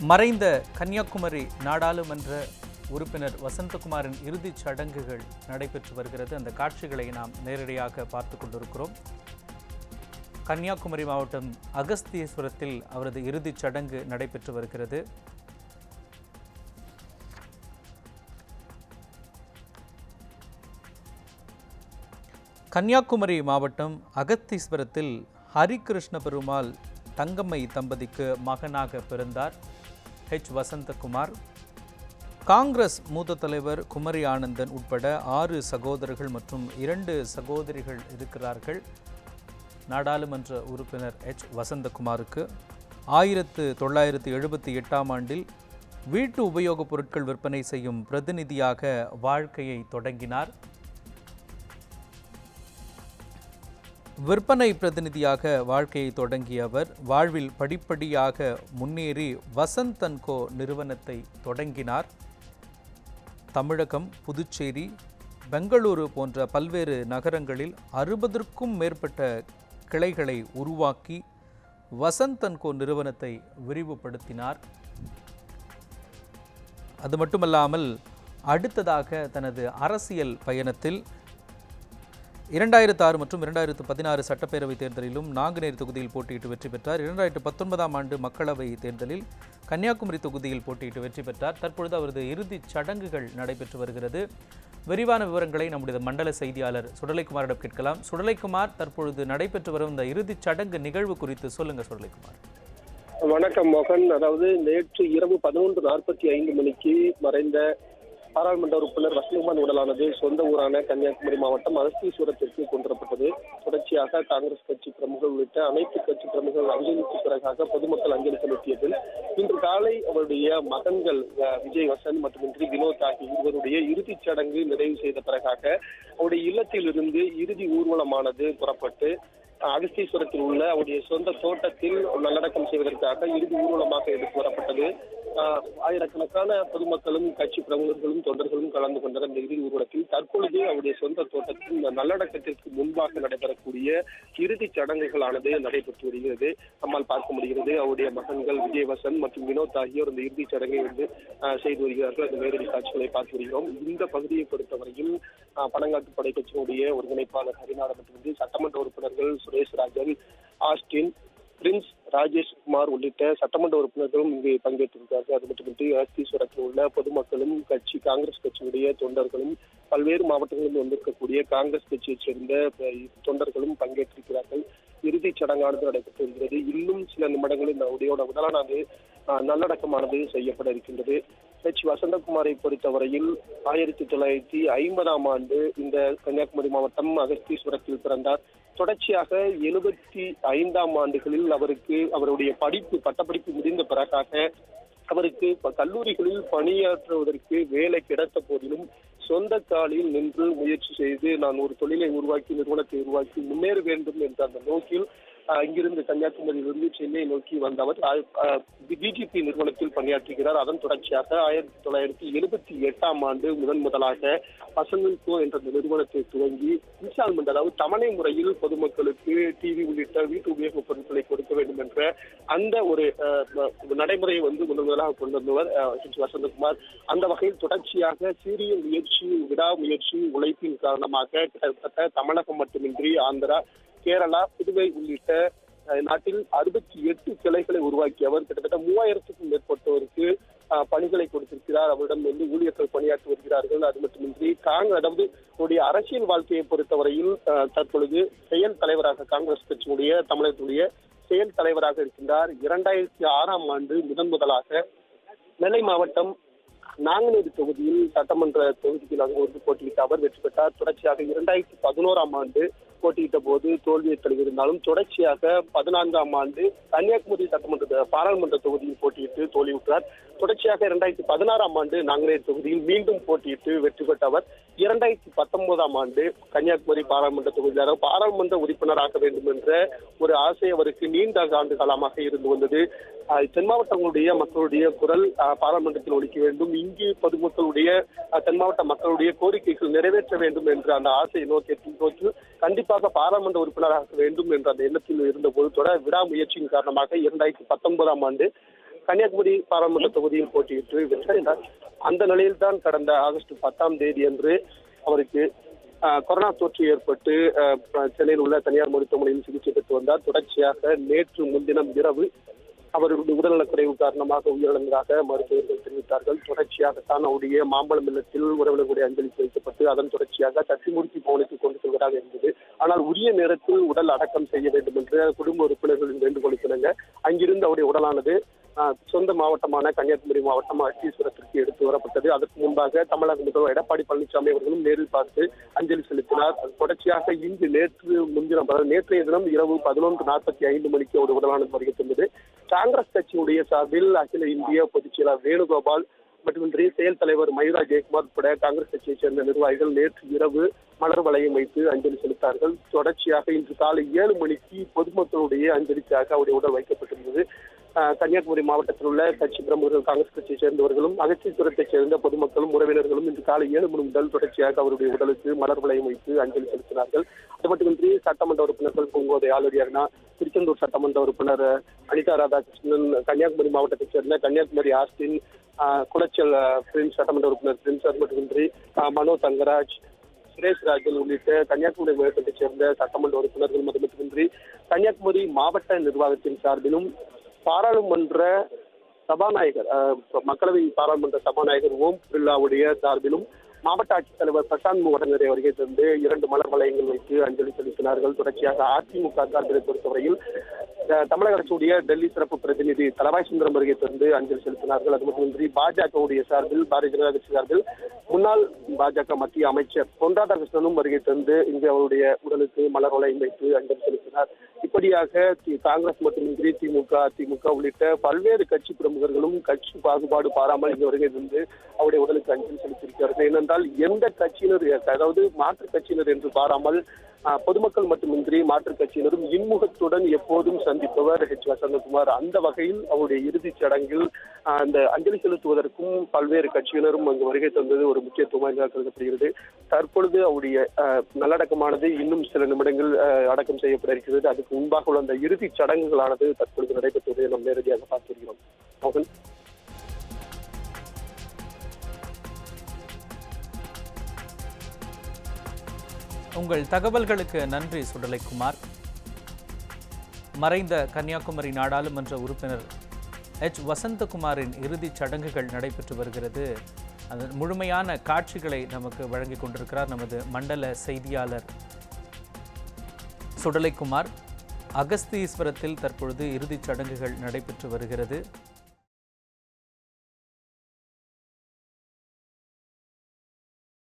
மறைந்த கன்னியாகுமரி நாடாளுமன்ற உறுப்பினர் வசந்தகுமாரின் இறுதிச் சடங்குகள் நடைபெற்று வருகிறது. அந்த காட்சிகளை நாம் நேரடியாக பார்த்து கொண்டிருக்கிறோம். கன்னியாகுமரி மாவட்டம் அகஸ்தீஸ்வரத்தில் அவரது இறுதிச் சடங்கு நடைபெற்று வருகிறது. கன்னியாகுமரி மாவட்டம் அகத்தீஸ்வரத்தில் ஹரிகிருஷ்ண பெருமாள் தங்கம்மை தம்பதிக்கு மகனாக பிறந்தார். ஹெச் வசந்தகுமார் காங்கிரஸ் மூத்த தலைவர் குமரி ஆனந்தன் உட்பட ஆறு சகோதரர்கள் மற்றும் இரண்டு சகோதரிகள் இருக்கிறார்கள். நாடாளுமன்ற உறுப்பினர் எச் வசந்தகுமாருக்கு ஆயிரத்து தொள்ளாயிரத்து எழுபத்தி எட்டாம் ஆண்டில் வீட்டு உபயோகப் பொருட்கள் விற்பனை செய்யும் பிரதிநிதியாக வாழ்க்கையை தொடங்கினார். விற்பனை பிரதிநிதியாக வாழ்க்கையை தொடங்கிய அவர் வாழ்வில் படிப்படியாக முன்னேறி வசந்த் அண்ட் நிறுவனத்தை தொடங்கினார். தமிழகம் புதுச்சேரி பெங்களூரு போன்ற பல்வேறு நகரங்களில் அறுபதற்கும் மேற்பட்ட கிளைகளை உருவாக்கி வசந்த் அண்ட் நிறுவனத்தை விரிவுபடுத்தினார். அது மட்டுமல்லாமல் அடுத்ததாக தனது அரசியல் பயணத்தில் இரண்டாயிரத்து ஆறு மற்றும் இரண்டாயிரத்து பதினாறு சட்டப்பேரவைத் தேர்தலிலும் நாங்குநேரி தொகுதியில் போட்டியிட்டு வெற்றி பெற்றார். இரண்டாயிரத்து பத்தொன்பதாம் ஆண்டு மக்களவை தேர்தலில் கன்னியாகுமரி தொகுதியில் போட்டியிட்டு வெற்றி பெற்றார். தற்பொழுது அவரது இறுதிச் சடங்குகள் நடைபெற்று வருகிறது. விரிவான விவரங்களை நம்முடைய மண்டல செய்தியாளர் சுடலைக்குமாரிடம் கேட்கலாம். சுடலைக்குமார் தற்பொழுது நடைபெற்று வரும் இந்த இறுதிச் சடங்கு நிகழ்வு குறித்து சொல்லுங்க சுடலைக்குமார். வணக்கம் மோகன். அதாவது நேற்று இரவு பதினொன்று நாற்பத்தி ஐந்து மணிக்கு மறைந்த பாராளுமன்ற உறுப்பினர் வசந்தகுமார் உடலானது சொந்த ஊரான கன்னியாகுமரி மாவட்டம் அகஸ்தீஸ்வரத்திற்கு கொண்டுவரப்பட்டது. தொடர்ச்சியாக காங்கிரஸ் கட்சி பிரமுகர் உள்ளிட்ட அனைத்து கட்சி பிரமுகர்கள் அஞ்சலிக்கு பிறகாக பொதுமக்கள் அஞ்சலி செலுத்தியதில் இன்று காலை அவருடைய மகன்கள் விஜய் வசந்த் மற்றும் வினோத் ஆகிய இருவருடைய இறுதிச் சடங்கு நிறைவு செய்த பிறகாக அவருடைய இல்லத்திலிருந்து இறுதி ஊர்வலமானது புறப்பட்டு அகஸ்தீஸ்வரத்தில் உள்ள அவருடைய சொந்த தோட்டத்தில் நல்லடக்கம் செய்வதற்காக இறுதி ஊர்வலமாக எடுத்து வரப்பட்டது. ஆயிரக்கணக்கான பொதுமக்களும் கட்சி பிரமுகர்களும் தொண்டர்களும் கலந்து கொண்டனர். இந்த இறுதி ஊர்வலத்தில் தற்பொழுது அவருடைய சொந்த தோட்டத்தில் நல்லடக்கத்திற்கு முன்பாக நடைபெறக்கூடிய இறுதிச் சடங்குகளானது நடைபெற்று வருகிறது. நம்மால் பார்க்க முடிகிறது அவருடைய மகன்கள் விஜயவசன் மற்றும் வினோத் ஆகியோர் இந்த இறுதிச் சடங்கை வந்து செய்து வருகிறார்கள். அந்த நேரடி காட்சிகளை பார்த்து வருகிறோம். இந்த பகுதியை பொறுத்தவரையில் பனங்காட்டு படை கட்சியினுடைய ஒருங்கிணைப்பாளர் ஹரிநாதன் வந்து சட்டமன்ற உறுப்பினர்கள் சுரேஷ் ராஜன் ஆஸ்டின் பிரின்ஸ் ராஜேஷ் குமார் உள்ளிட்ட சட்டமன்ற உறுப்பினர்களும் இங்கு பங்கேற்றிருக்கிறார்கள். அது மட்டுமின்றி அஸ்தீஸ்வரத்தில் உள்ள பொதுமக்களும் கட்சி காங்கிரஸ் கட்சியுடைய தொண்டர்களும் பல்வேறு மாவட்டங்களில் வந்திருக்கக்கூடிய காங்கிரஸ் கட்சியைச் சேர்ந்த தொண்டர்களும் பங்கேற்றிருக்கிறார்கள். இறுதிச் சடங்கானது நடைபெற்று வருகிறது. இன்னும் சில நிமிடங்களில் இந்த உடலானது நல்லடக்கமானது செய்யப்பட இருக்கின்றது. ஹெச் வசந்தகுமாரை பொறுத்தவரையில் ஆயிரத்தி தொள்ளாயிரத்தி ஐம்பதாம் ஆண்டு இந்த கன்னியாகுமரி மாவட்டம் அகஸ்தீஸ்வரத்தில் பிறந்தார். தொடர்ச்சியாக எழுபத்தி ஐந்தாம் ஆண்டுகளில் அவருக்கு அவருடைய படிப்பு பட்டப்படிப்பு முடிந்த பிறகாக அவருக்கு கல்லூரிகளில் பணியாற்றுவதற்கு வேலை கிடைத்த போதிலும் சொந்த காலில் நின்று முயற்சி செய்து நான் ஒரு தொழிலை உருவாக்கி நிறுவனத்தை உருவாக்கி முன்னேற வேண்டும் என்ற அந்த நோக்கில் இங்கிருந்து கன்னியாகுமரியிலிருந்து சென்னை நோக்கி வந்த அவர் பிஜேபி நிறுவனத்தில் பணியாற்றுகிறார். அதன் தொடர்ச்சியாக ஆயிரத்தி தொள்ளாயிரத்தி எழுபத்தி எட்டாம் ஆண்டு முதன் முதலாக பசங்கோ என்ற நிறுவனத்தை துவங்கி இன்ஸ்டால்மெண்ட் அதாவது தவணை முறையில் பொதுமக்களுக்கு டிவி உள்ளிட்ட வீட்டு உபயோகப் பொருட்களை கொடுக்க வேண்டும் என்ற அந்த ஒரு நடைமுறையை வந்து முதன் முதலாக கொண்டு வந்தவர் ஹெச் வசந்தகுமார். அந்த வகையில் தொடர்ச்சியாக சீரிய முயற்சி விடாமுயற்சி உழைப்பின் காரணமாக கிட்டத்தட்ட தமிழகம் மட்டுமின்றி ஆந்திரா கேரளா புதுவை உள்ளிட்ட நாட்டில் அறுபத்தி எட்டு கிளைகளை உருவாக்கியவர் கிட்டத்தட்ட மூவாயிரத்துக்கும் மேற்பட்டோருக்கு பணிகளை கொடுத்திருக்கிறார். அவரிடம் வந்து ஊழியர்கள் பணியாற்றி வருகிறார்கள். அது மட்டுமின்றி காங்கிரஸ் அதாவது அவருடைய அரசியல் வாழ்க்கையை பொறுத்தவரையில் தற்பொழுது செயல் தலைவராக காங்கிரஸ் கட்சியுடைய தமிழகத்துடைய செயல் தலைவராக இருக்கின்றார். இரண்டாயிரத்தி ஆறாம் ஆண்டு முதன் முதலாக நெல்லை மாவட்டம் நாங்குநேரி தொகுதியில் சட்டமன்ற தொகுதியில் அங்கு வந்து போட்டியிட்ட அவர் வெற்றி பெற்றார். தொடர்ச்சியாக இரண்டாயிரத்தி பதினோராம் ஆண்டு போட்டியிட்ட போது தோல்வியை தழுவியிருந்தாலும் தொடர்ச்சியாக பதினான்காம் ஆண்டு கன்னியாகுமரி சட்டமன்ற பாராளுமன்ற தொகுதியில் போட்டியிட்டு தோல்வியுற்றார் தொடர்ச்சியாக இரண்டாயிரத்தி பதினாறாம் ஆண்டு நாங்குநேரி தொகுதியில் மீண்டும் போட்டியிட்டு வெற்றி பெற்ற அவர் இரண்டாயிரத்தி பத்தொன்பதாம் ஆண்டு கன்னியாகுமரி பாராளுமன்ற தொகுதியில் பாராளுமன்ற உறுப்பினராக வேண்டும் என்ற ஒரு ஆசை அவருக்கு நீண்ட ஆண்டு காலமாக இருந்து வந்தது. தென் மாவட்டங்களுடைய மக்களுடைய குரல் பாராளுமன்றத்தில் ஒழிக்க வேண்டும். இங்கு பொதுமக்களுடைய தென் மாவட்ட மக்களுடைய கோரிக்கைகள் நிறைவேற்ற வேண்டும் என்ற அந்த ஆசையை நோக்கி நோக்கி கண்டிப்பாக பாராளுமன்ற உறுப்பினராக வேண்டும் என்ற அந்த எண்ணத்தில் இருந்தபோது தொடர் விடாமுயற்சியின் காரணமாக இரண்டாயிரத்தி பத்தொன்பதாம் ஆண்டு கன்னியாகுமரி பாராளுமன்ற தொகுதியில் போட்டியிட்டு வென்றார் அந்த நிலையில்தான் கடந்த ஆகஸ்ட் பத்தாம் தேதி அன்று அவருக்கு கொரோனா தொற்று ஏற்பட்டு சென்னையில் உள்ள தனியார் மருத்துவமனையில் சிகிச்சை பெற்று வந்தார். தொடர்ச்சியாக நேற்று முன்தினம் இரவு அவருடைய உடல்நலக்குறைவு காரணமாக உயிரிழந்ததாக மருத்துவர்கள் தெரிவித்தார்கள். தொடர்ச்சியாகத்தான் அவருடைய மாம்பழம் இல்லத்தில் உறவினர்களுடைய அஞ்சலி செலுத்தப்பட்டு அதன் தொடர்ச்சியாக சத்திமூர்த்தி பவனுக்கு கொண்டு செல்வதாக இருந்தது ஆனால் உரிய நேரத்தில் உடல் அடக்கம் செய்ய வேண்டும் என்று குடும்ப உறுப்பினர்களின் வேண்டுகோளுக்கு அங்கிருந்து அவருடைய உடலானது சொந்த மாவட்டமான கன்னியாகுமரி மாவட்டம் அட்டீஸ்வரத்திற்கு எடுத்து வரப்பட்டது. அதற்கு முன்பாக தமிழக முதல்வர் எடப்பாடி பழனிசாமி அவர்களும் நேரில் பார்த்து அஞ்சலி செலுத்தினார். அது தொடர்ச்சியாக இன்று நேற்று முன்தினம் அதாவது நேற்றைய தினம் இரவு பதினொன்று நாற்பத்தி ஐந்து மணிக்கு ஒரு உடலானது வருகின்றது காங்கிரஸ் கட்சியுடைய சார்பில் அகில இந்திய பொதுச் செயலாளர் வேணுகோபால் மட்டுமின்றி செயல் தலைவர் மயூரா ஜெயக்குமார் உட்பட காங்கிரஸ் கட்சியைச் சேர்ந்த நிர்வாகிகள் நேற்று இரவு மலர் வளையம் வைத்து அஞ்சலி செலுத்தார்கள். தொடர்ச்சியாக இன்று காலை ஏழு மணிக்கு பொதுமக்களுடைய அஞ்சலிக்காக அவருடைய உடல் வைக்கப்பட்டிருந்தது. கன்னியாகுமரி மாவட்டத்தில் உள்ள கட்சி பிரமுகர்கள் காங்கிரஸ் கட்சியைச் சேர்ந்தவர்களும் அகச்சித்துறத்தைச் சேர்ந்த பொதுமக்களும் உறவினர்களும் இன்று காலை ஏழு மணி முதல் தொடர்ச்சியாக அவருடைய உடலுக்கு மலர் வளையம் வைத்து அஞ்சலி செலுத்தினார்கள். அது மட்டுமின்றி சட்டமன்ற உறுப்பினர்கள் பூங்கோதை ஆளுடைய திருச்செந்தூர் சட்டமன்ற உறுப்பினர் அனிதா ராதாகிருஷ்ணன் கன்னியாகுமரி மாவட்டத்தைச் சேர்ந்த கன்னியாகுமரி ஆஸ்டின் குளச்சல் பிரின்ஸ் சட்டமன்ற உறுப்பினர் பிரின்ஸ் அது மட்டுமின்றி மனோ தங்கராஜ் சுரேஷ் ராஜன் உள்ளிட்ட கன்னியாகுமரி மாவட்டத்தைச் சேர்ந்த சட்டமன்ற உறுப்பினர்கள் அது மட்டுமின்றி கன்னியாகுமரி மாவட்ட நிர்வாகத்தின் சார்பிலும் பாராளுமன்ற சபாநாயகர் மக்களவை பாராளுமன்ற சபாநாயகர் ஓம் பிர்லாவுடைய சார்பிலும் மாவட்ட ஆட்சித்தலைவர் பிரசாந்த் முகடங்கரை வருகை தந்து இரண்டு மலர் வளையங்கள் வைத்து அஞ்சலி செலுத்தினார்கள். தொடர்ச்சியாக அதிமுக சார்பிலை பொறுத்தவரையில் தமிழக அரசுடைய டெல்லி சிறப்பு பிரதிநிதி தலவாய் சுந்தரம் வருகை தந்து அஞ்சலி செலுத்தினார்கள். அது மட்டுமின்றி பாஜகவுடைய சார்பில் பாரதிய ஜனதா கட்சி சார்பில் முன்னாள் பாஜக மத்திய அமைச்சர் பொன் ராதாகிருஷ்ணனும் வருகை தந்து இங்கு அவருடைய உடலுக்கு மலர் வளையம் வைத்து அஞ்சலி செலுத்தினார். இப்படியாக தி- காங்கிரஸ் மட்டுமின்றி திமுக அதிமுக உள்ளிட்ட பல்வேறு கட்சி பிரமுகர்களும் கட்சி பாகுபாடு பாராமல் இங்கு வருகை தந்து அவருடைய உடலுக்கு அஞ்சலி செலுத்தியிருக்கிறார்கள். ஏனென்றால் எந்த கட்சியினர் அதாவது மாற்றுக் கட்சியினர் என்று பாராமல் பொதுமக்கள் மட்டுமின்றி மாற்றுக் கட்சியினரும் இன்முகத்துடன் எப்போதும் சந்திப்பவர் ஹெச் வசந்தகுமார் அந்த வகையில் அவருடைய இறுதிச் சடங்கில் அந்த அஞ்சலி செலுத்துவதற்கும் பல்வேறு கட்சியினரும் அங்கு வருகை தந்தது ஒரு முக்கியத்துவமாக கருதப்படுகிறது. தற்பொழுது அவருடைய நல்லடக்கமானது இன்னும் சில நிமிடங்கள் அடக்கம் செய்யப்பட இருக்கிறது. அதுக்கு முன்பாக உள்ள அந்த இறுதிச் சடங்குகளானது தற்பொழுது நடைபெற்றுவதை நாம் நேரடியாக பார்த்திருக்கிறோம் மோகன்? உங்கள் தகவல்களுக்கு நன்றி சுடலைக்குமார். மறைந்த கன்னியாகுமரி நாடாளுமன்ற உறுப்பினர் எச். வசந்தகுமாரின் இறுதிச் சடங்குகள் நடைபெற்று வருகிறது. அது முழுமையான காட்சிகளை நமக்கு வழங்கி கொண்டிருக்கிறார் நமது மண்டல செய்தியாளர் சுடலைக்குமார். அகஸ்தீஸ்வரத்தில் தற்பொழுது இறுதிச் சடங்குகள் நடைபெற்று வருகிறது.